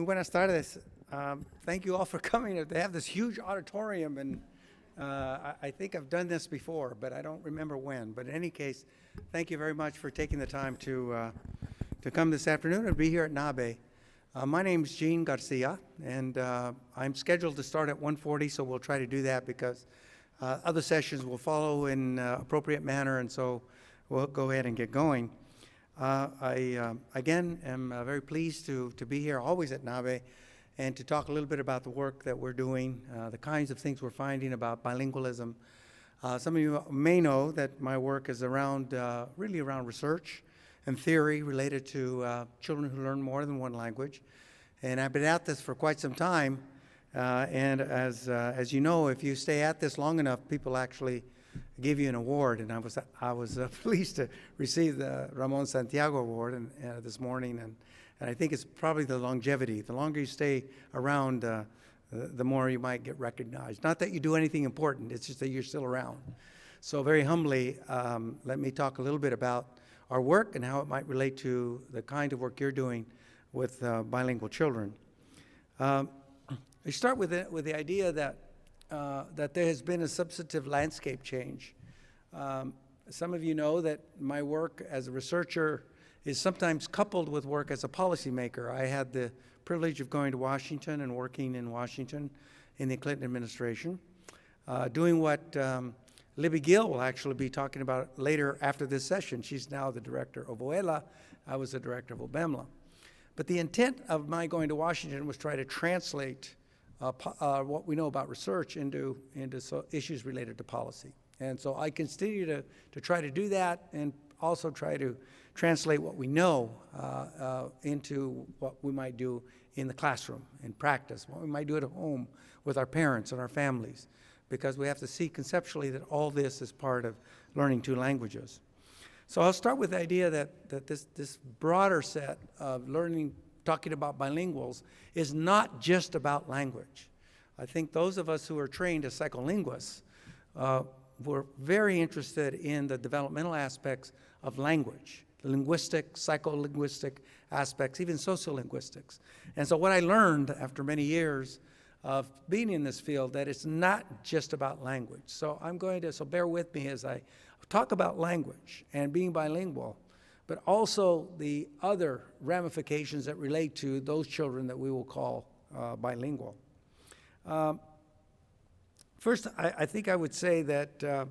Muy buenas tardes. Um, thank you all for coming. They have this huge auditorium, and uh, I, I think I've done this before, but I don't remember when. But in any case, thank you very much for taking the time to, uh, to come this afternoon and be here at NABE. Uh, my is Gene Garcia, and uh, I'm scheduled to start at 1:40, so we'll try to do that because uh, other sessions will follow in uh, appropriate manner, and so we'll go ahead and get going. Uh, I, um, again, am uh, very pleased to, to be here, always at NABE, and to talk a little bit about the work that we're doing, uh, the kinds of things we're finding about bilingualism. Uh, some of you may know that my work is around, uh, really around research and theory related to uh, children who learn more than one language. And I've been at this for quite some time. And as, as you know, if you stay at this long enough, people actually give you an award. And I was, I was uh, pleased to receive the Ramon Santiago Award and, uh, this morning. And, and I think it's probably the longevity. The longer you stay around, uh, the, the more you might get recognized. Not that you do anything important, it's just that you're still around. So, very humbly, um, let me talk a little bit about our work and how it might relate to the kind of work you're doing with uh, bilingual children. Um, I start with the, with the idea that, uh, that there has been a substantive landscape change. Um, some of you know that my work as a researcher is sometimes coupled with work as a policymaker. I had the privilege of going to Washington and working in Washington in the Clinton administration, uh, doing what um, Libby Gil will actually be talking about later after this session. She's now the director of OELA. I was the director of OBEMLA. But the intent of my going to Washington was try to translate uh, uh, what we know about research into, into so issues related to policy. And so I continue to, to try to do that and also try to translate what we know uh, uh, into what we might do in the classroom, in practice, what we might do at home with our parents and our families, because we have to see conceptually that all this is part of learning two languages. So I'll start with the idea that, that this, this broader set of learning, talking about bilinguals, is not just about language. I think those of us who are trained as psycholinguists uh, were very interested in the developmental aspects of language, linguistic, psycholinguistic aspects, even sociolinguistics. And so what I learned after many years of being in this field that it's not just about language. So I'm going to, so bear with me as I talk about language and being bilingual, but also the other ramifications that relate to those children that we will call uh, bilingual. Um, first, I, I, think I would say that uh,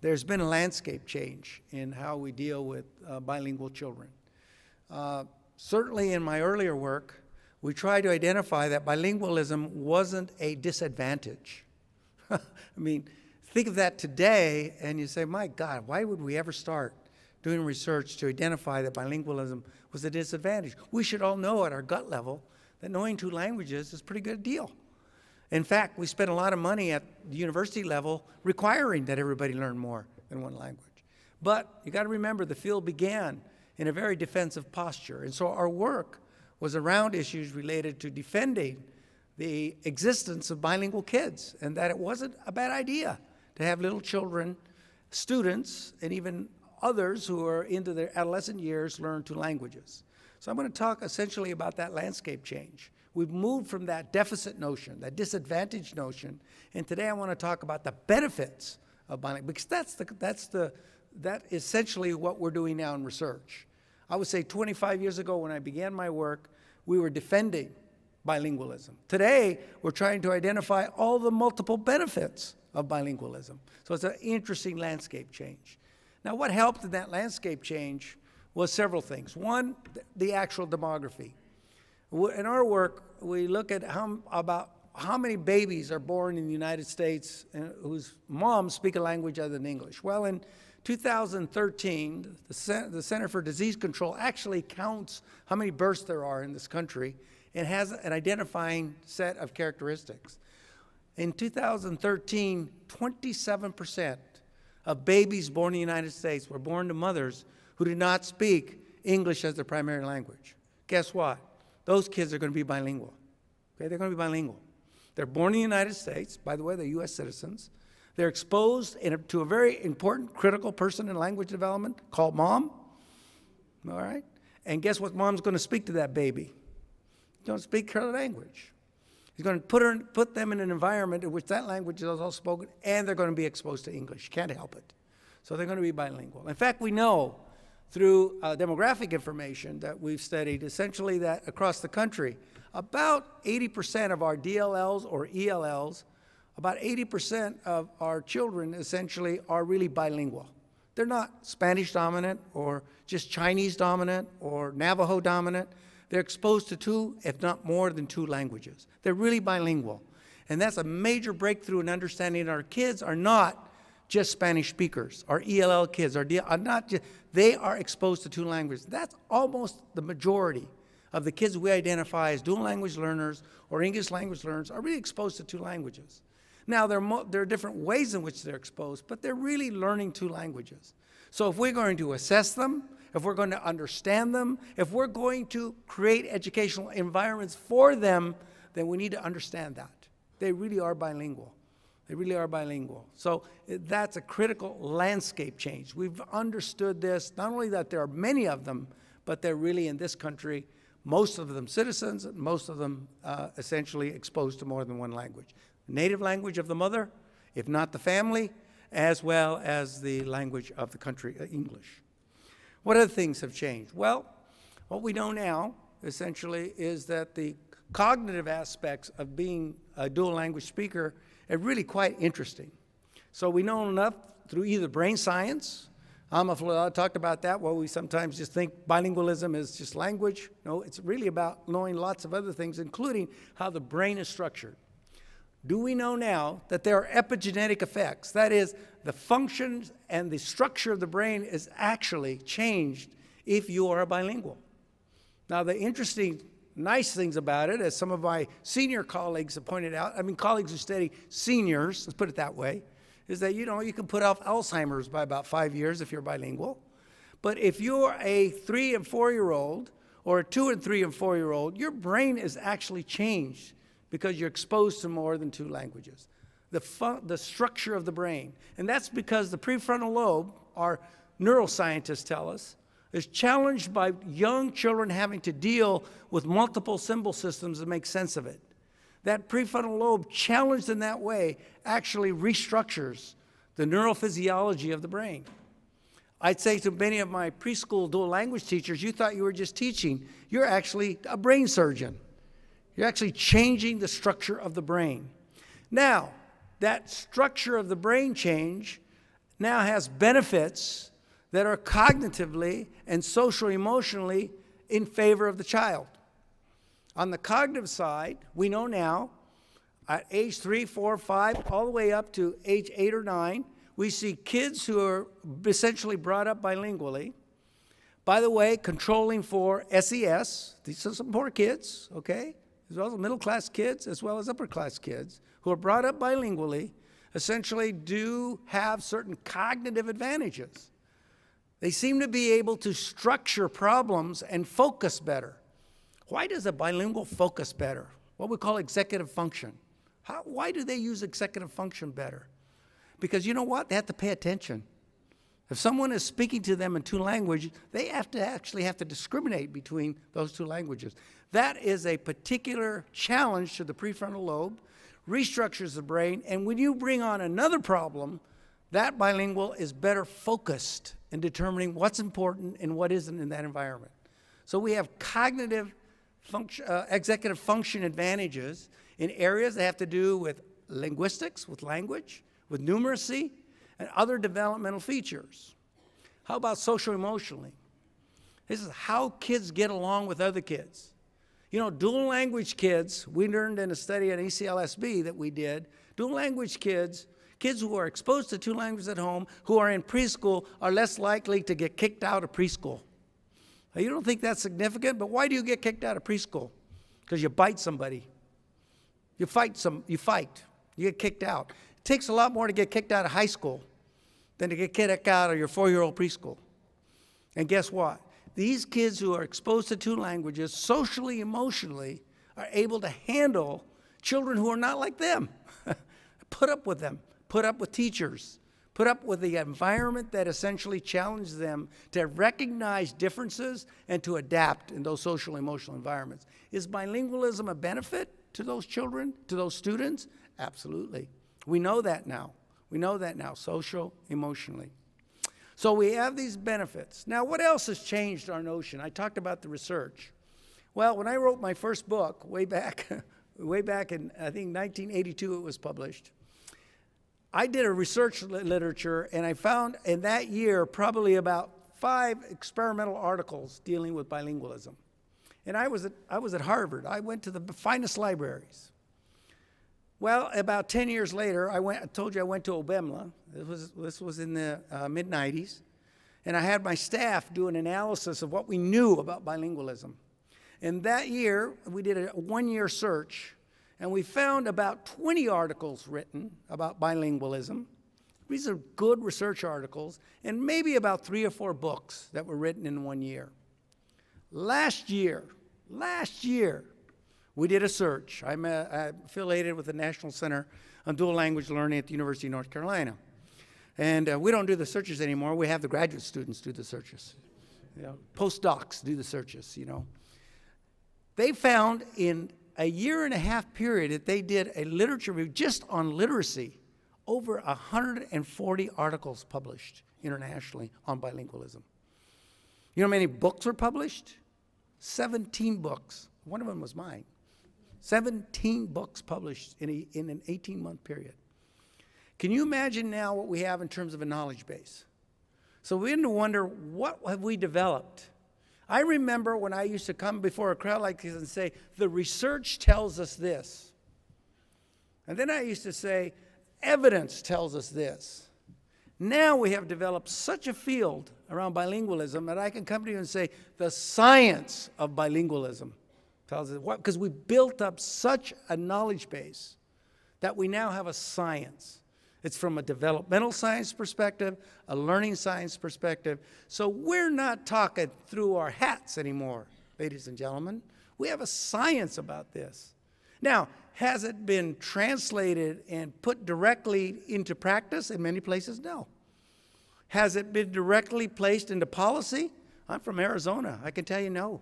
there's been a landscape change in how we deal with uh, bilingual children. Uh, certainly in my earlier work, we tried to identify that bilingualism wasn't a disadvantage. I mean, think of that today and you say, my God, why would we ever start doing research to identify that bilingualism was a disadvantage? We should all know at our gut level that knowing two languages is a pretty good deal. In fact, we spend a lot of money at the university level requiring that everybody learn more than one language. But you got to remember the field began in a very defensive posture. And so our work was around issues related to defending the existence of bilingual kids and that it wasn't a bad idea to have little children, students, and even others who are into their adolescent years learn two languages. So I'm going to talk essentially about that landscape change. We've moved from that deficit notion, that disadvantage notion, and today I want to talk about the benefits of bilingual, because that's the, that's the, that essentially what we're doing now in research. I would say 25 years ago when I began my work, we were defending bilingualism. Today, we're trying to identify all the multiple benefits of bilingualism. So it's an interesting landscape change. Now, what helped in that landscape change was several things. One, the actual demography. In our work, we look at how, about how many babies are born in the United States uh, whose moms speak a language other than English. Well, in 2013, the, the Center for Disease Control actually counts how many births there are in this country and has an identifying set of characteristics. In 2013, 27% of babies born in the United States were born to mothers who did not speak English as their primary language. Guess what? Those kids are going to be bilingual. Okay, they're going to be bilingual. They're born in the United States. By the way, they're U.S. citizens. They're exposed a, to a very important, critical person in language development called mom. All right? And guess what mom's going to speak to that baby? don't speak her language. He's going to put, her, put them in an environment in which that language is also spoken, and they're going to be exposed to English. Can't help it. So they're going to be bilingual. In fact, we know through uh, demographic information that we've studied essentially that across the country, about 80% of our DLLs or ELLs, about 80% of our children essentially are really bilingual. They're not Spanish dominant or just Chinese dominant or Navajo dominant. They're exposed to two, if not more than two languages. They're really bilingual. And that's a major breakthrough in understanding our kids are not just Spanish speakers. Our ELL kids are, not just, they are exposed to two languages. That's almost the majority of the kids we identify as dual language learners or English language learners are really exposed to two languages. Now, there are, there are different ways in which they're exposed, but they're really learning two languages. So if we're going to assess them, if we're going to understand them, if we're going to create educational environments for them, then we need to understand that. They really are bilingual. They really are bilingual. So that's a critical landscape change. We've understood this, not only that there are many of them, but they're really in this country, most of them citizens, and most of them uh, essentially exposed to more than one language. Native language of the mother, if not the family, as well as the language of the country, uh, English. What other things have changed? Well, what we know now, essentially, is that the cognitive aspects of being a dual language speaker are really quite interesting. So we know enough through either brain science, Alma talked about that, where we sometimes just think bilingualism is just language. No, it's really about knowing lots of other things, including how the brain is structured. Do we know now that there are epigenetic effects? That is, the functions and the structure of the brain is actually changed if you are a bilingual. Now, the interesting, nice things about it, as some of my senior colleagues have pointed out, I mean, colleagues who study seniors, let's put it that way, is that, you know, you can put off Alzheimer's by about five years if you're bilingual. But if you're a three and four year old or a two and three and four year old, your brain is actually changed because you're exposed to more than two languages. The, the structure of the brain. And that's because the prefrontal lobe, our neuroscientists tell us, is challenged by young children having to deal with multiple symbol systems to make sense of it. That prefrontal lobe, challenged in that way, actually restructures the neurophysiology of the brain. I'd say to many of my preschool dual language teachers, you thought you were just teaching. You're actually a brain surgeon. You're actually changing the structure of the brain. Now, that structure of the brain change now has benefits that are cognitively and social emotionally in favor of the child. On the cognitive side, we know now at age three, four, five, all the way up to age eight or nine, we see kids who are essentially brought up bilingually. By the way, controlling for SES, these are some poor kids, okay? As well as middle class kids, as well as upper class kids, who are brought up bilingually, essentially do have certain cognitive advantages. They seem to be able to structure problems and focus better. Why does a bilingual focus better? What we call executive function. How, why do they use executive function better? Because you know what? They have to pay attention. If someone is speaking to them in two languages, they have to actually have to discriminate between those two languages. That is a particular challenge to the prefrontal lobe, restructures the brain, and when you bring on another problem, that bilingual is better focused in determining what's important and what isn't in that environment. So we have cognitive function, uh, executive function advantages in areas that have to do with linguistics, with language, with numeracy, and other developmental features. How about social emotionally? This is how kids get along with other kids. You know, dual language kids, we learned in a study at ECLS-B that we did, dual language kids, kids who are exposed to two languages at home, who are in preschool, are less likely to get kicked out of preschool. Now, you don't think that's significant, but why do you get kicked out of preschool? Because you bite somebody. You fight some, you fight. You get kicked out. It takes a lot more to get kicked out of high school than to get kicked out of your four-year-old preschool. And guess what? these kids who are exposed to two languages, socially, emotionally, are able to handle children who are not like them. put up with them, put up with teachers, put up with the environment that essentially challenges them to recognize differences and to adapt in those social emotional environments. Is bilingualism a benefit to those children, to those students? Absolutely. We know that now. We know that now, social, emotionally. So we have these benefits. Now, what else has changed our notion? I talked about the research. Well, when I wrote my first book, way back, way back in, I think 1982 it was published, I did a research literature and I found in that year probably about five experimental articles dealing with bilingualism. And I was at, I was at Harvard. I went to the finest libraries. Well, about 10 years later, I, went, I told you I went to OBEMLA. This was, this was in the uh, mid 90s. And I had my staff do an analysis of what we knew about bilingualism. And that year, we did a one year search and we found about 20 articles written about bilingualism. These are good research articles, and maybe about three or four books that were written in one year. Last year, last year, we did a search. I'm, uh, affiliated with the National Center on Dual Language Learning at the University of North Carolina. And uh, we don't do the searches anymore. We have the graduate students do the searches. You know, postdocs do the searches, you know. They found in a year and a half period that they did a literature review just on literacy, over 140 articles published internationally on bilingualism. You know how many books were published? 17 books. One of them was mine. 17 books published in, a, in an 18 month period. Can you imagine now what we have in terms of a knowledge base? So we begin to wonder what have we developed I remember when I used to come before a crowd like this and say, the research tells us this. And then I used to say, evidence tells us this. Now we have developed such a field around bilingualism that I can come to you and say, the science of bilingualism tells us because we built up such a knowledge base that we now have a science. It's from a developmental science perspective, a learning science perspective. So we're not talking through our hats anymore, ladies and gentlemen. We have a science about this. Now, has it been translated and put directly into practice in many places? No. Has it been directly placed into policy? I'm from Arizona. I can tell you no.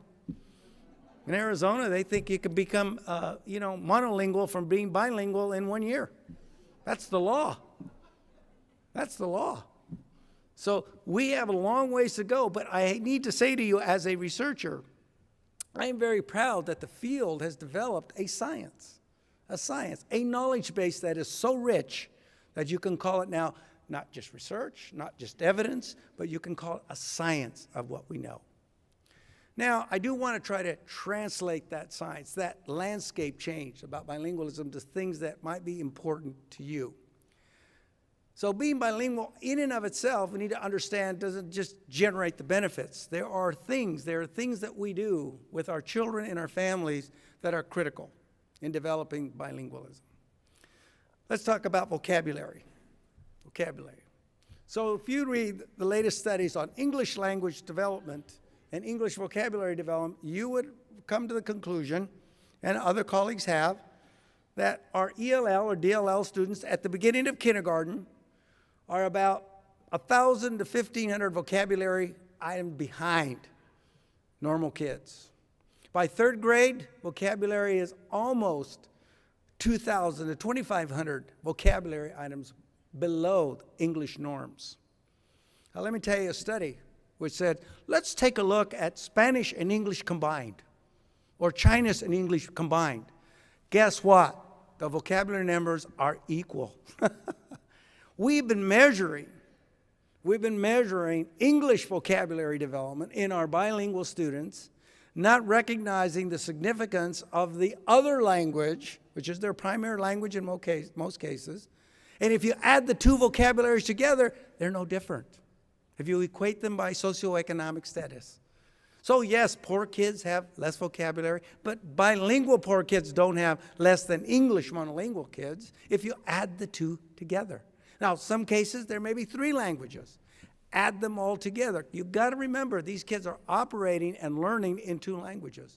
In Arizona, they think you can become, uh, you know, monolingual from being bilingual in one year. That's the law. That's the law. So we have a long ways to go, but I need to say to you as a researcher, I am very proud that the field has developed a science, a science, a knowledge base that is so rich that you can call it now not just research, not just evidence, but you can call it a science of what we know. Now, I do want to try to translate that science, that landscape change about bilingualism to things that might be important to you. So being bilingual in and of itself, we need to understand doesn't just generate the benefits. There are things, there are things that we do with our children and our families that are critical in developing bilingualism. Let's talk about vocabulary. Vocabulary. So if you read the latest studies on English language development and English vocabulary development, you would come to the conclusion, and other colleagues have, that our ELL or DLL students at the beginning of kindergarten are about 1,000 to 1,500 vocabulary items behind normal kids. By third grade, vocabulary is almost 2,000 to 2,500 vocabulary items below English norms. Now, let me tell you a study which said, let's take a look at Spanish and English combined, or Chinese and English combined. Guess what? The vocabulary numbers are equal. We've been measuring, we've been measuring English vocabulary development in our bilingual students, not recognizing the significance of the other language, which is their primary language in most cases. And if you add the two vocabularies together, they're no different. If you equate them by socioeconomic status. So, yes, poor kids have less vocabulary, but bilingual poor kids don't have less than English monolingual kids if you add the two together. Now, some cases there may be three languages. Add them all together. You've got to remember these kids are operating and learning in two languages.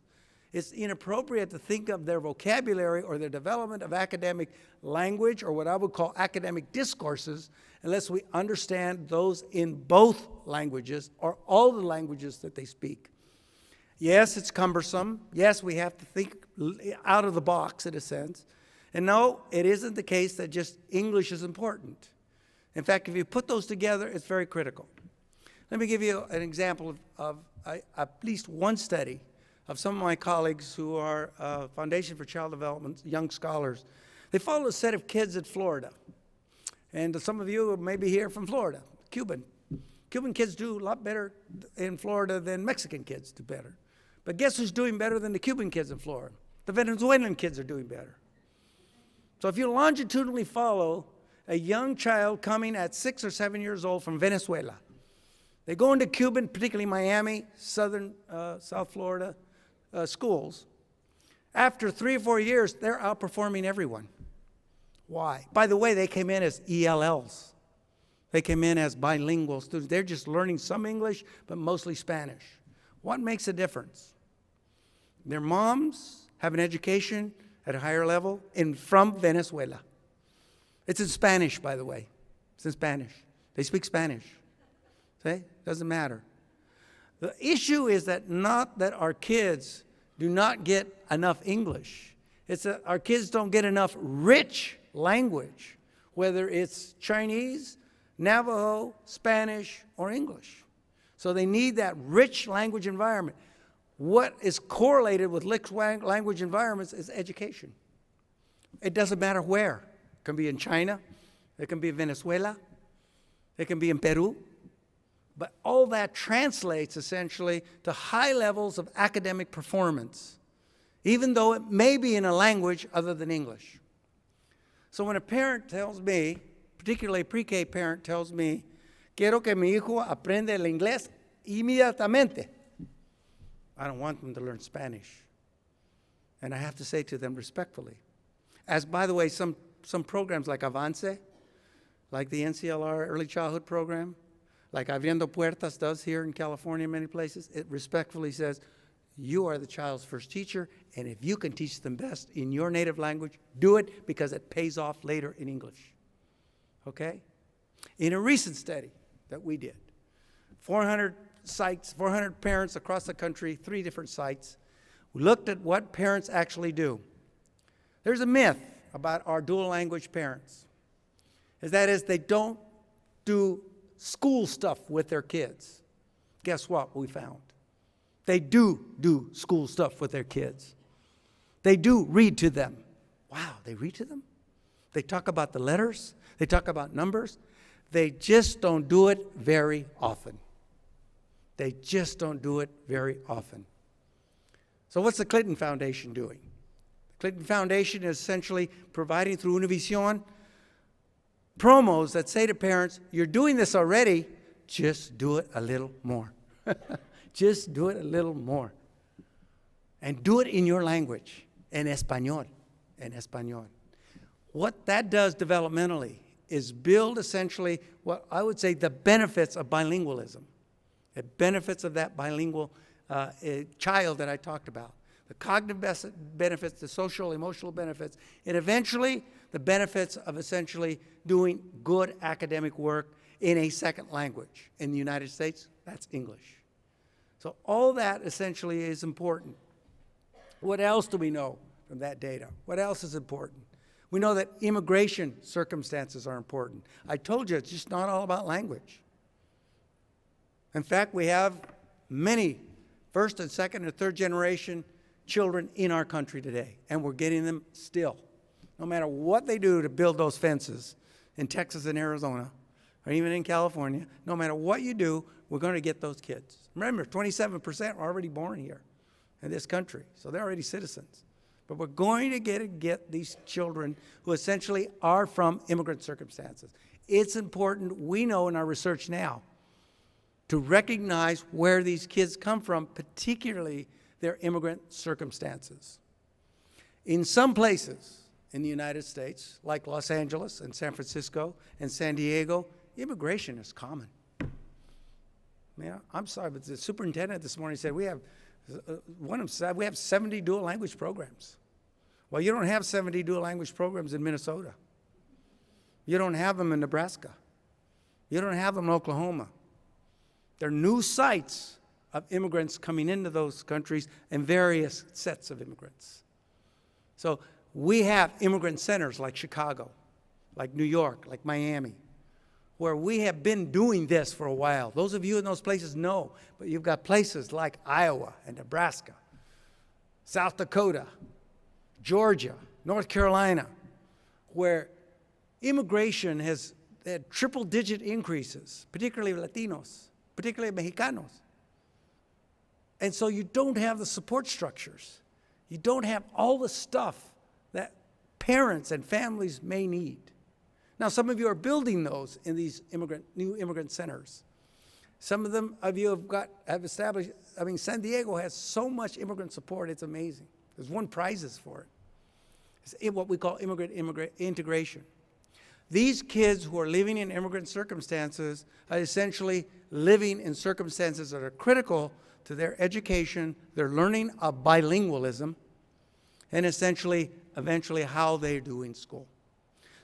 It's inappropriate to think of their vocabulary or their development of academic language or what I would call academic discourses unless we understand those in both languages or all the languages that they speak. Yes, it's cumbersome. Yes, we have to think out of the box in a sense. And no, it isn't the case that just English is important. In fact, if you put those together, it's very critical. Let me give you an example of, of at least one study of some of my colleagues who are uh, Foundation for Child Development, young scholars. They followed a set of kids in Florida. And some of you may be here from Florida, Cuban. Cuban kids do a lot better in Florida than Mexican kids do better. But guess who's doing better than the Cuban kids in Florida? The Venezuelan kids are doing better. So if you longitudinally follow a young child coming at six or seven years old from Venezuela, they go into Cuban, particularly Miami, southern uh, South Florida, uh, schools, after three or four years, they're outperforming everyone. Why? By the way, they came in as ELLs. They came in as bilingual students. They're just learning some English, but mostly Spanish. What makes a difference? Their moms have an education at a higher level in, from Venezuela. It's in Spanish, by the way. It's in Spanish. They speak Spanish. See? Doesn't matter. The issue is that not that our kids do not get enough English. It's that our kids don't get enough rich language, whether it's Chinese, Navajo, Spanish, or English. So they need that rich language environment. What is correlated with rich language environments is education. It doesn't matter where. It can be in China, it can be in Venezuela, it can be in Peru, but all that translates essentially to high levels of academic performance, even though it may be in a language other than English. So when a parent tells me, particularly a pre-K parent tells me, quiero que mi hijo aprenda el inglés inmediatamente, I don't want them to learn Spanish. And I have to say to them respectfully, as by the way, some, some programs like Avance, like the NCLR Early Childhood Program, like Abriendo Puertas does here in California, many places, it respectfully says, you are the child's first teacher, and if you can teach them best in your native language, do it because it pays off later in English. Okay? In a recent study that we did, 400 sites, 400 parents across the country, three different sites, we looked at what parents actually do. There's a myth about our dual language parents. Is that is they don't do school stuff with their kids. Guess what we found? They do do school stuff with their kids. They do read to them. Wow, they read to them? They talk about the letters, they talk about numbers. They just don't do it very often. They just don't do it very often. So, what's the Clinton Foundation doing? The Clinton Foundation is essentially providing through Univision promos that say to parents, You're doing this already, just do it a little more. just do it a little more. And do it in your language, in español, en español. What that does developmentally is build essentially what I would say the benefits of bilingualism, the benefits of that bilingual uh, eh, child that I talked about, the cognitive benefits, the social, emotional benefits, and eventually the benefits of essentially doing good academic work in a second language. In the United States, that's English. So all that essentially is important. What else do we know from that data? What else is important? We know that immigration circumstances are important. I told you it's just not all about language. In fact, we have many first and second and third generation children in our country today, and we're getting them still no matter what they do to build those fences in Texas and Arizona, or even in California, no matter what you do, we're going to get those kids. Remember, 27% are already born here in this country, so they're already citizens. But we're going to get, get these children who essentially are from immigrant circumstances. It's important, we know in our research now, to recognize where these kids come from, particularly their immigrant circumstances. In some places, in the United States, like Los Angeles and San Francisco and San Diego, immigration is common. Yeah, I'm sorry, but the superintendent this morning said we have Uh, One of said, we have 70 dual language programs. Well, you don't have 70 dual language programs in Minnesota. You don't have them in Nebraska. You don't have them in Oklahoma. There are new sites of immigrants coming into those countries and various sets of immigrants. So we have immigrant centers like Chicago, like New York, like Miami, where we have been doing this for a while. Those of you in those places know, but you've got places like Iowa and Nebraska, South Dakota, Georgia, North Carolina, where immigration has had triple digit increases, particularly Latinos, particularly Mexicanos. And so you don't have the support structures. You don't have all the stuff parents and families may need. Now, some of you are building those in these immigrant, new immigrant centers. Some of them of you have got have established. I mean, San Diego has so much immigrant support; it's amazing. There's won prizes for it. It's what we call immigrant, immigrant integration. These kids who are living in immigrant circumstances are essentially living in circumstances that are critical to their education, their learning of bilingualism, and essentially, eventually, how they do in school.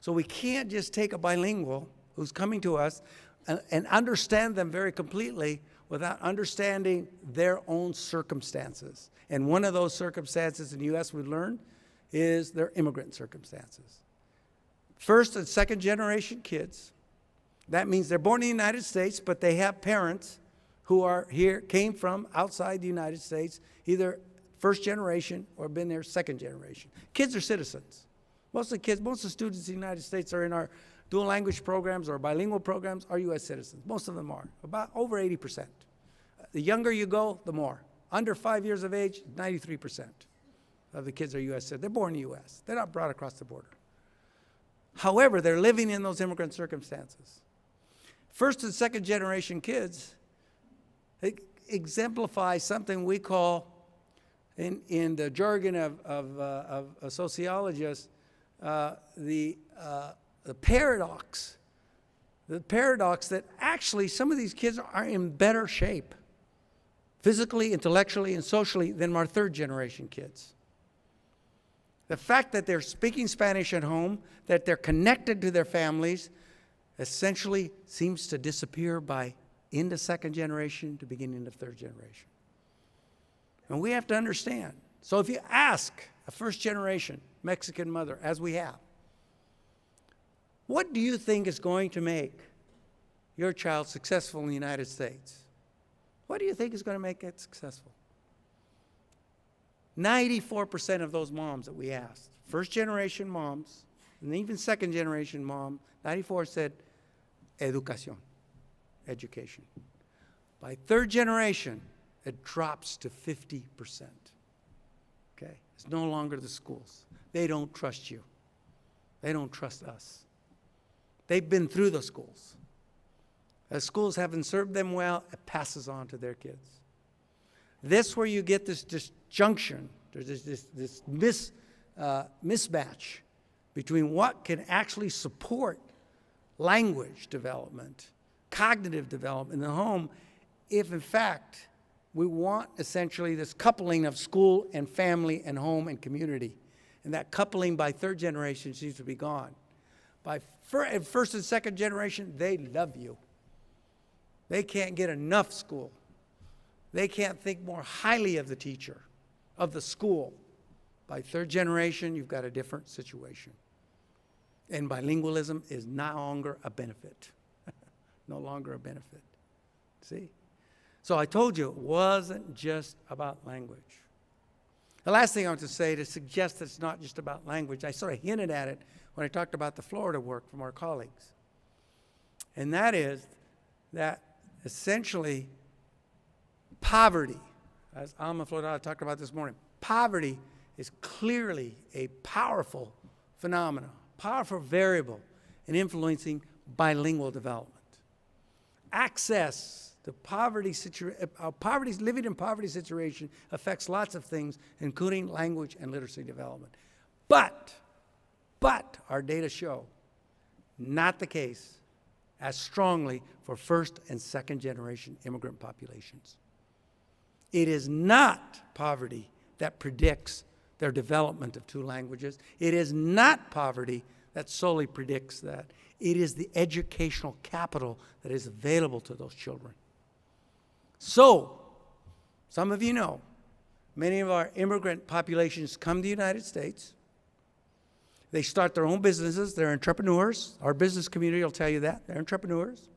So we can't just take a bilingual who's coming to us and, and understand them very completely without understanding their own circumstances. And one of those circumstances in the U.S. we learned is their immigrant circumstances. First and second generation kids, that means they're born in the United States, but they have parents who are here, came from outside the United States, either first generation or been there second generation. Kids are citizens. Most of the kids, most of the students in the United States are in our dual language programs or bilingual programs are U.S. citizens. Most of them are, about over 80%. The younger you go, the more. Under five years of age, 93% of the kids are U.S. citizens. They're born in the U.S. They're not brought across the border. However, they're living in those immigrant circumstances. First and second generation kids exemplify something we call, in, in the jargon of, of, uh, of sociologists, uh, the, uh, the paradox. The paradox that actually some of these kids are in better shape, physically, intellectually, and socially, than our third generation kids. The fact that they're speaking Spanish at home, that they're connected to their families, essentially seems to disappear by into second generation to beginning of third generation. And we have to understand. So if you ask a first generation Mexican mother, as we have, what do you think is going to make your child successful in the United States? What do you think is going to make it successful? 94% of those moms that we asked, first generation moms, and even second generation mom, 94 said educación, education. By third generation, it drops to 50%. Okay? It's no longer the schools. They don't trust you. They don't trust us. They've been through the schools. As schools haven't served them well, it passes on to their kids. This where you get this disjunction, this, this, this mis, uh, mismatch between what can actually support language development, cognitive development in the home, if in fact we want essentially this coupling of school and family and home and community. And that coupling by third generation seems to be gone. By first and second generation, they love you. They can't get enough school. They can't think more highly of the teacher, of the school. By third generation, you've got a different situation. And bilingualism is no longer a benefit. no longer a benefit. See? So I told you it wasn't just about language. The last thing I want to say to suggest that it's not just about language, I sort of hinted at it when I talked about the Florida work from our colleagues. And that is that essentially poverty, as Alma Flor Ada talked about this morning, poverty is clearly a powerful phenomenon, powerful variable in influencing bilingual development. Access to poverty situation, uh, poverty, living in poverty situation affects lots of things, including language and literacy development. But, but our data show not the case as strongly for first and second generation immigrant populations. It is not poverty that predicts their development of two languages. It is not poverty that solely predicts that. It is the educational capital that is available to those children. So, some of you know, many of our immigrant populations come to the United States. They start their own businesses. They're entrepreneurs. Our business community will tell you that. They're entrepreneurs.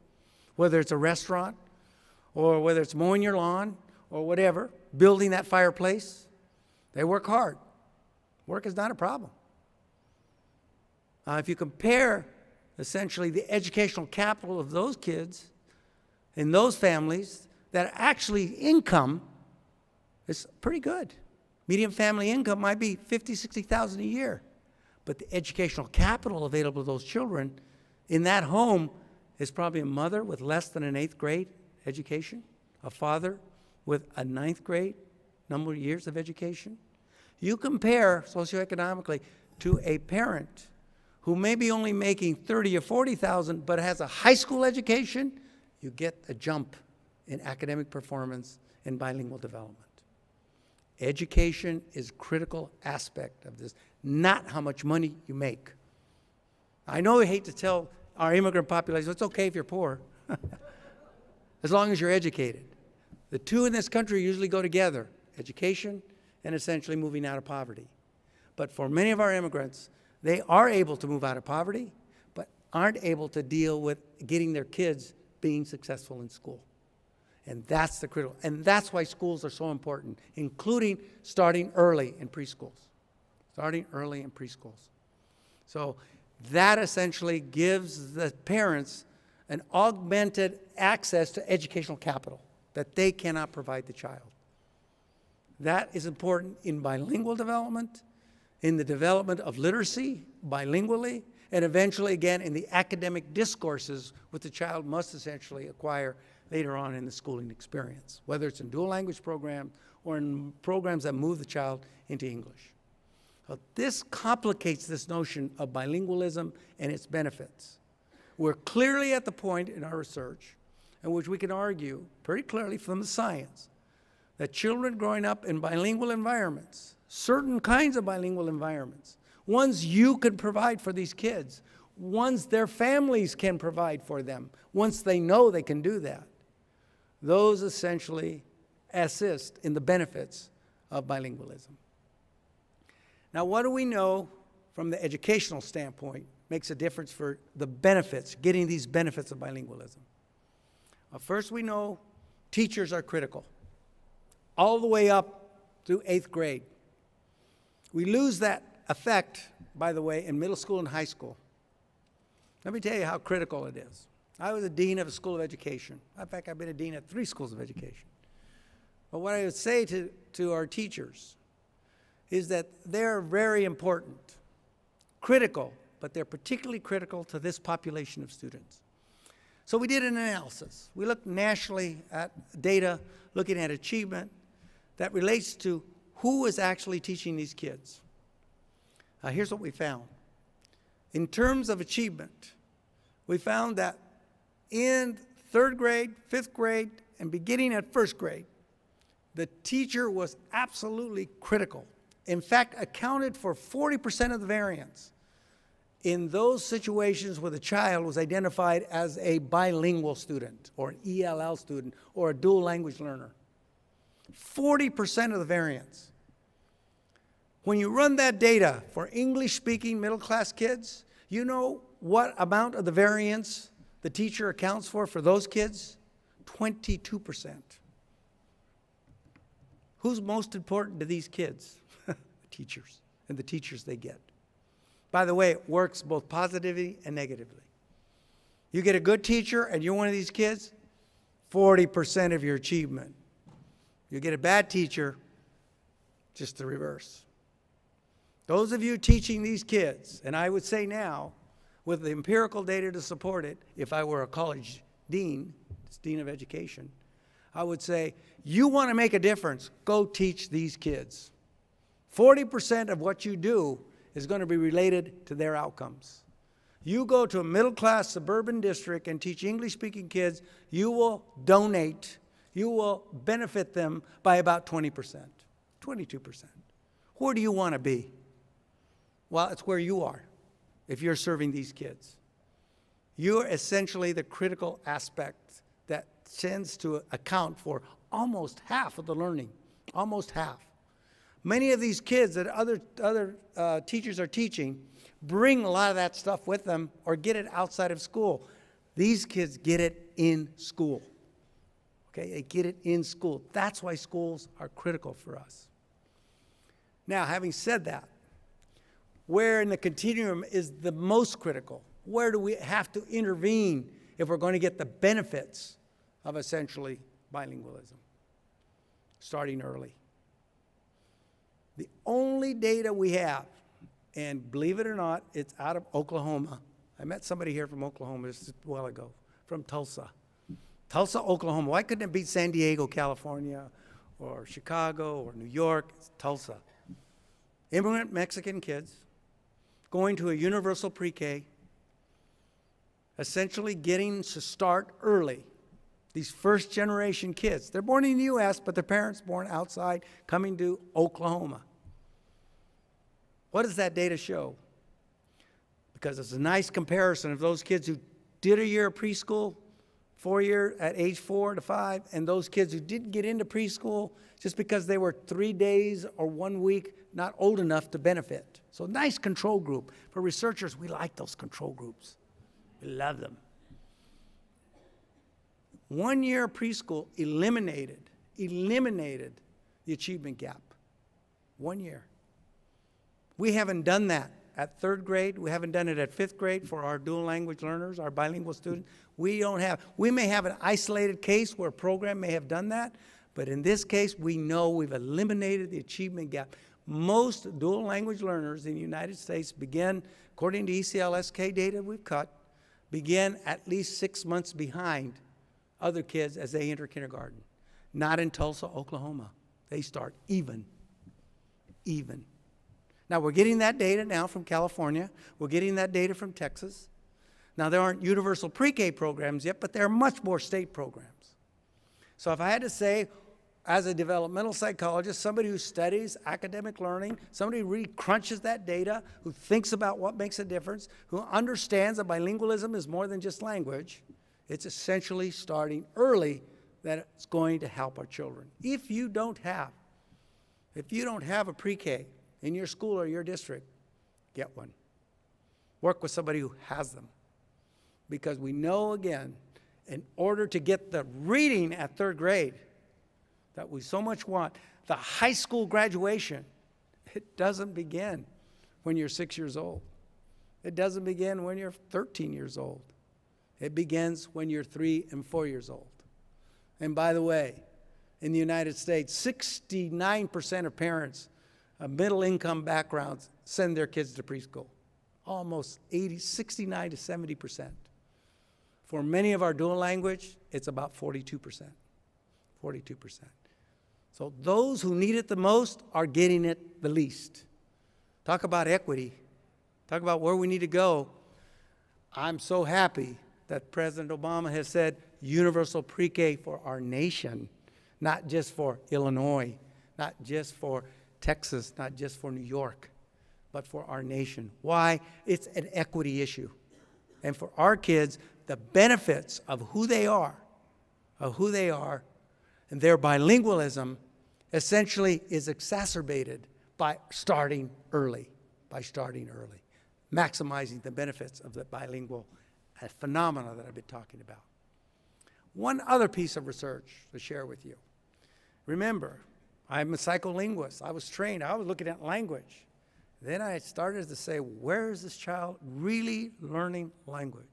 Whether it's a restaurant or whether it's mowing your lawn or whatever, building that fireplace, they work hard. Work is not a problem. Uh, if you compare essentially the educational capital of those kids in those families, that actually income is pretty good. Median family income might be 50, 60,000 a year. But the educational capital available to those children in that home is probably a mother with less than an eighth grade education, a father with a ninth grade number of years of education. You compare socioeconomically to a parent who may be only making 30 or 40,000 but has a high school education, you get a jump in academic performance and bilingual development. Education is a critical aspect of this, not how much money you make. I know I hate to tell our immigrant population, it's okay if you're poor, as long as you're educated. The two in this country usually go together, education and essentially moving out of poverty. But for many of our immigrants, they are able to move out of poverty, but aren't able to deal with getting their kids being successful in school. And that's the critical, and that's why schools are so important, including starting early in preschools. Starting early in preschools. So that essentially gives the parents an augmented access to educational capital that they cannot provide the child. That is important in bilingual development, in the development of literacy bilingually, and eventually, again, in the academic discourses which the child must essentially acquire later on in the schooling experience, whether it's in dual language programs or in programs that move the child into English. So this complicates this notion of bilingualism and its benefits. We're clearly at the point in our research in which we can argue pretty clearly from the science that children growing up in bilingual environments, certain kinds of bilingual environments, ones you can provide for these kids, ones their families can provide for them, once they know they can do that, those essentially assist in the benefits of bilingualism. Now, what do we know from the educational standpoint makes a difference for the benefits, getting these benefits of bilingualism? Well, first, we know teachers are critical, all the way up through eighth grade. We lose that effect, by the way, in middle school and high school. Let me tell you how critical it is. I was a dean of a school of education. In fact, I've been a dean at three schools of education. But what I would say to, to our teachers is that they're very important, critical, but they're particularly critical to this population of students. So we did an analysis. We looked nationally at data looking at achievement that relates to who is actually teaching these kids. Uh, here's what we found. In terms of achievement, we found that in third grade, fifth grade, and beginning at first grade, the teacher was absolutely critical. In fact, accounted for 40% of the variance in those situations where the child was identified as a bilingual student or an ELL student or a dual language learner. 40% of the variance. When you run that data for English speaking middle class kids, you know what amount of the variance the teacher accounts for for those kids? 22%. Who's most important to these kids? the teachers and the teachers they get. By the way, it works both positively and negatively. You get a good teacher and you're one of these kids, 40% of your achievement. You get a bad teacher, just the reverse. Those of you teaching these kids, and I would say now, with the empirical data to support it, if I were a college dean, dean of education, I would say, you want to make a difference, go teach these kids. 40% of what you do is going to be related to their outcomes. You go to a middle class suburban district and teach English speaking kids, you will donate you will benefit them by about 20%, 22%. Where do you want to be? Well, it's where you are if you're serving these kids. You're essentially the critical aspect that tends to account for almost half of the learning, almost half. Many of these kids that other, other uh, teachers are teaching bring a lot of that stuff with them or get it outside of school. These kids get it in school. Okay, they get it in school. That's why schools are critical for us. Now, having said that, where in the continuum is the most critical? Where do we have to intervene if we're going to get the benefits of essentially bilingualism? Starting early. The only data we have, and believe it or not, it's out of Oklahoma. I met somebody here from Oklahoma just a while ago, from Tulsa. Tulsa, Oklahoma. Why couldn't it be San Diego, California, or Chicago, or New York? It's Tulsa. Immigrant Mexican kids going to a universal pre K, essentially getting to start early. These first generation kids, they're born in the U.S., but their parents born outside, coming to Oklahoma. What does that data show? Because it's a nice comparison of those kids who did a year of preschool, four year at age four to five, and those kids who didn't get into preschool just because they were three days or one week not old enough to benefit. So nice control group. For researchers, we like those control groups. We love them. One year preschool eliminated, eliminated the achievement gap. One year. We haven't done that at third grade. We haven't done it at fifth grade for our dual language learners, our bilingual students. We don't have, we may have an isolated case where a program may have done that, but in this case, we know we've eliminated the achievement gap. Most dual language learners in the United States begin, according to ECLS-K data we've cut, begin at least six months behind other kids as they enter kindergarten. Not in Tulsa, Oklahoma. They start even. Even. Now, we're getting that data now from California. We're getting that data from Texas. Now, there aren't universal pre K programs yet, but there are much more state programs. So, if I had to say, as a developmental psychologist, somebody who studies academic learning, somebody who really crunches that data, who thinks about what makes a difference, who understands that bilingualism is more than just language, it's essentially starting early that it's going to help our children. If you don't have, if you don't have a pre-K in your school or your district, get one. Work with somebody who has them. Because we know again, in order to get the reading at third grade, that we so much want. The high school graduation, it doesn't begin when you're six years old. It doesn't begin when you're 13 years old. It begins when you're three and four years old. And by the way, in the United States, 69% of parents of middle income backgrounds send their kids to preschool. Almost 80, 69 to 70%. For many of our dual language, it's about 42%. 42%. So those who need it the most are getting it the least. Talk about equity. Talk about where we need to go. I'm so happy that President Obama has said universal pre K for our nation, not just for Illinois, not just for Texas, not just for New York, but for our nation. Why? It's an equity issue. And for our kids, the benefits of who they are, of who they are, and their bilingualism essentially is exacerbated by starting early, by starting early, maximizing the benefits of the bilingual phenomena that I've been talking about. One other piece of research to share with you. Remember, I'm a psycholinguist. I was trained, I was looking at language. Then I started to say, where is this child really learning language?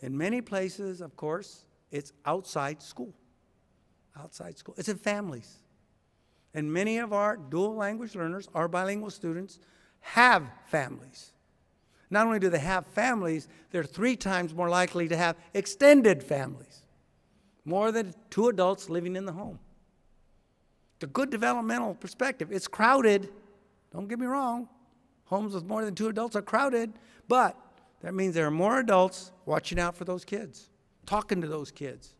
In many places, of course, it's outside school outside school. It's in families. And many of our dual language learners, our bilingual students, have families. Not only do they have families, they're three times more likely to have extended families, more than two adults living in the home. A good developmental perspective. It's crowded, don't get me wrong. Homes with more than two adults are crowded, but that means there are more adults watching out for those kids, talking to those kids,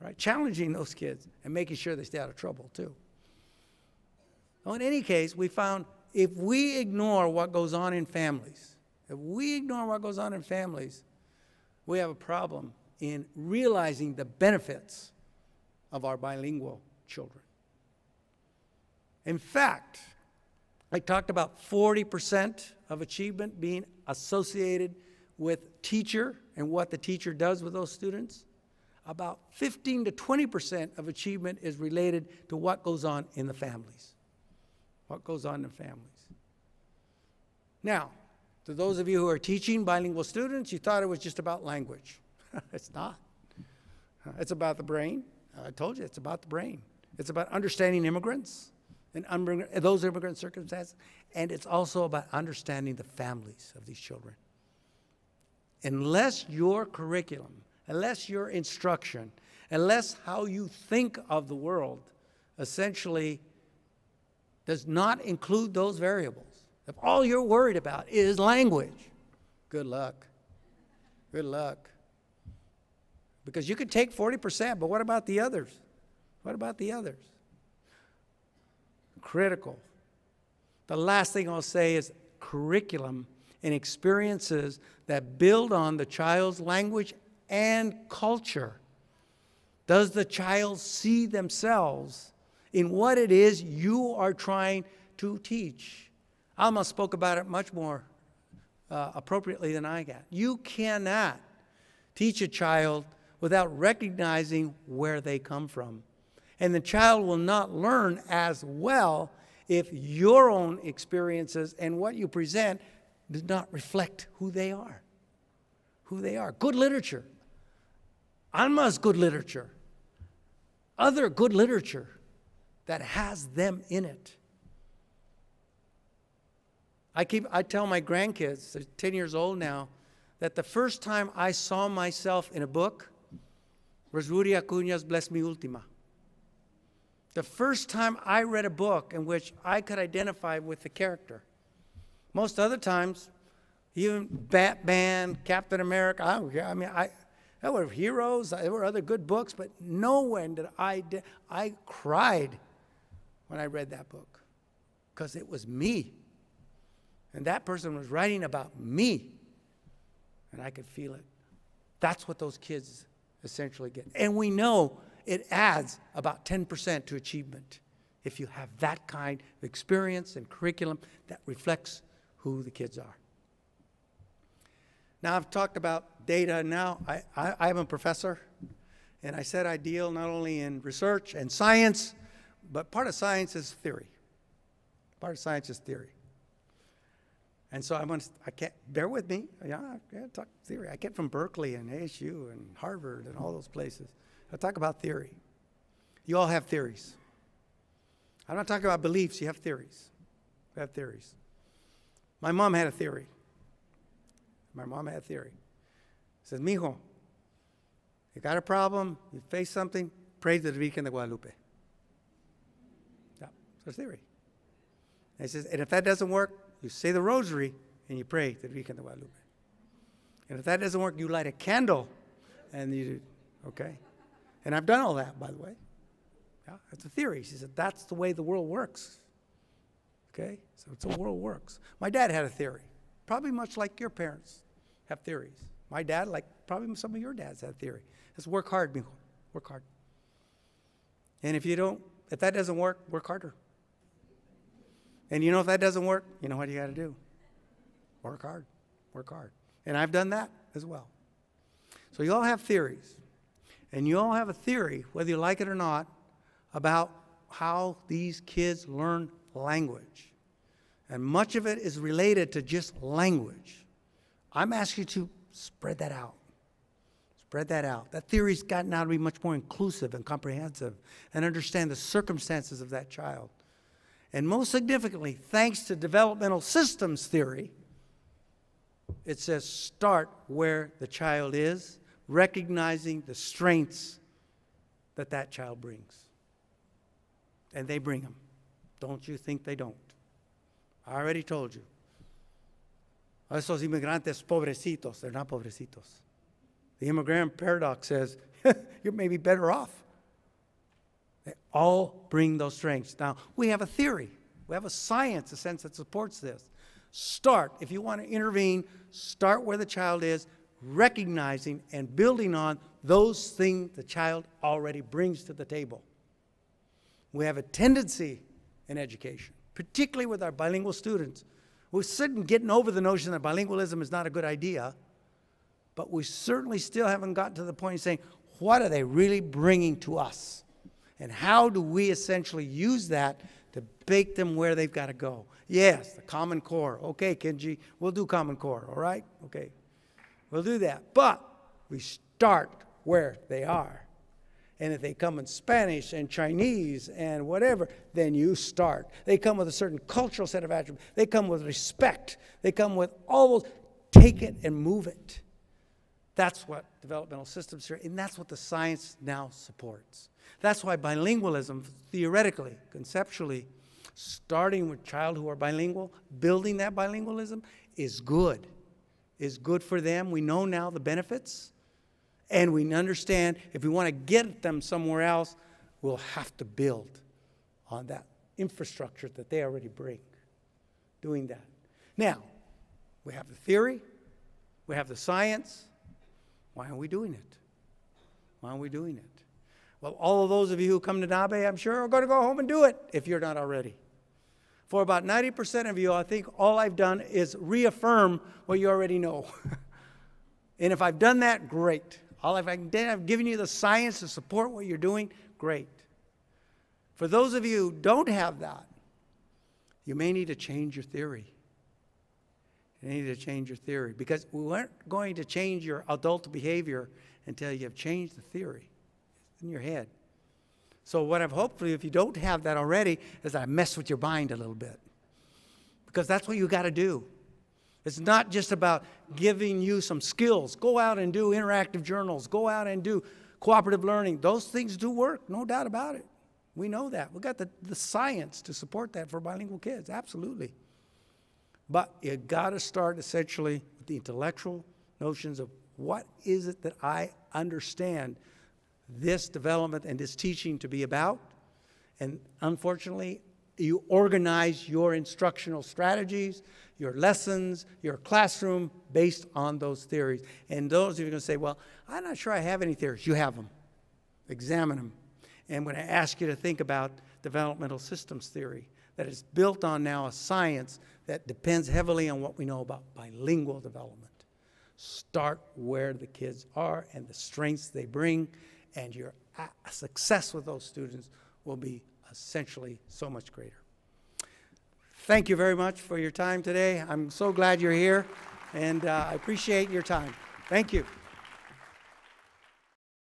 right? Challenging those kids and making sure they stay out of trouble, too. Well, in any case, we found if we ignore what goes on in families, if we ignore what goes on in families, we have a problem in realizing the benefits of our bilingual children. In fact, I talked about 40% of achievement being associated with teacher and what the teacher does with those students. About 15 to 20% of achievement is related to what goes on in the families. What goes on in the families. Now, to those of you who are teaching bilingual students, you thought it was just about language. it's not. It's about the brain. I told you, it's about the brain. It's about understanding immigrants and those immigrant circumstances, and it's also about understanding the families of these children. Unless your curriculum, unless your instruction, unless how you think of the world essentially does not include those variables, if all you're worried about is language, good luck. Good luck. Because you could take 40%, but what about the others? What about the others? Critical. The last thing I'll say is curriculum and experiences that build on the child's language and culture. Does the child see themselves in what it is you are trying to teach? Alma spoke about it much more uh, appropriately than I got. You cannot teach a child without recognizing where they come from. And the child will not learn as well if your own experiences and what you present does not reflect who they are. Who they are. Good literature. Alma's good literature. Other good literature that has them in it. I keep I tell my grandkids, they're 10 years old now, that the first time I saw myself in a book was Rudy Acuña's Bless Me Ultima. The first time I read a book in which I could identify with the character. Most other times, even Batman, Captain America, I, I mean, I, there were heroes, there were other good books, but no one did I, I cried when I read that book because it was me. And that person was writing about me, and I could feel it. That's what those kids essentially get. And we know it adds about 10% to achievement if you have that kind of experience and curriculum that reflects who the kids are. Now, I've talked about data. Now, I, I, I'm a professor, and I said I deal not only in research and science, but part of science is theory. Part of science is theory. And so I'm to, I can't, bear with me. Yeah, I talk theory. I get from Berkeley and ASU and Harvard and all those places. I talk about theory. You all have theories. I'm not talking about beliefs, you have theories. You have theories. My mom had a theory. My mom had a theory. She Says, mijo, you got a problem, you face something, pray to the Virgen de Guadalupe. Yeah, that's theory. And, says, and if that doesn't work, you say the rosary and you pray to the Virgen de Guadalupe. And if that doesn't work, you light a candle and you do, okay? And I've done all that, by the way. Yeah, it's a theory. She said, that's the way the world works. Okay? So it's the world works. My dad had a theory, probably much like your parents have theories. My dad, like probably some of your dads, had a theory. It's work hard, mijo. Work hard. And if you don't, if that doesn't work, work harder. And you know if that doesn't work, you know what you got to do? Work hard. Work hard. And I've done that as well. So you all have theories. And you all have a theory, whether you like it or not, about how these kids learn language. And much of it is related to just language. I'm asking you to spread that out. Spread that out. That theory's gotten now to be much more inclusive and comprehensive and understand the circumstances of that child. And most significantly, thanks to developmental systems theory, it says start where the child is recognizing the strengths that that child brings. And they bring them. Don't you think they don't? I already told you. Oh, esos inmigrantes pobrecitos, they're not pobrecitos. The immigrant paradox says You're maybe better off. They all bring those strengths. Now, we have a theory, we have a science, a sense that supports this. Start, if you want to intervene, start where the child is, recognizing and building on those things the child already brings to the table. We have a tendency in education, particularly with our bilingual students. We're certainly getting over the notion that bilingualism is not a good idea, but we certainly still haven't gotten to the point of saying, what are they really bringing to us? And how do we essentially use that to bake them where they've got to go? Yes, the Common Core. Okay, Kenji, we'll do Common Core, all right? Okay, we'll do that. But we start where they are. And if they come in Spanish and Chinese and whatever, then you start. They come with a certain cultural set of attributes. They come with respect. They come with all those. Take it and move it. That's what developmental systems are, and that's what the science now supports. That's why bilingualism, theoretically, conceptually, starting with child who are bilingual, building that bilingualism is good. Is good for them. We know now the benefits, and we understand if we want to get them somewhere else, we'll have to build on that infrastructure that they already bring. Doing that. Now, we have the theory, we have the science. Why aren't we doing it? Why aren't we doing it? Well, all of those of you who come to NABE, I'm sure, are going to go home and do it if you're not already. For about 90% of you, I think all I've done is reaffirm what you already know. and if I've done that, great. All I've, I've given you the science to support what you're doing, great. For those of you who don't have that, you may need to change your theory. You need to change your theory because we aren't going to change your adult behavior until you have changed the theory in your head. So what I've hopefully, if you don't have that already, is I mess with your mind a little bit. Because that's what you got to do. It's not just about giving you some skills. Go out and do interactive journals. Go out and do cooperative learning. Those things do work, no doubt about it. We know that. We've got the, the science to support that for bilingual kids, absolutely. But you got to start essentially with the intellectual notions of what is it that I understand this development and this teaching to be about. And unfortunately, you organize your instructional strategies, your lessons, your classroom based on those theories. And those of you are going to say, well, I'm not sure I have any theories. You have them. Examine them. And when to ask you to think about developmental systems theory that is built on now a science that depends heavily on what we know about bilingual development. Start where the kids are and the strengths they bring and your success with those students will be essentially so much greater. Thank you very much for your time today. I'm so glad you're here, and uh, I appreciate your time. Thank you.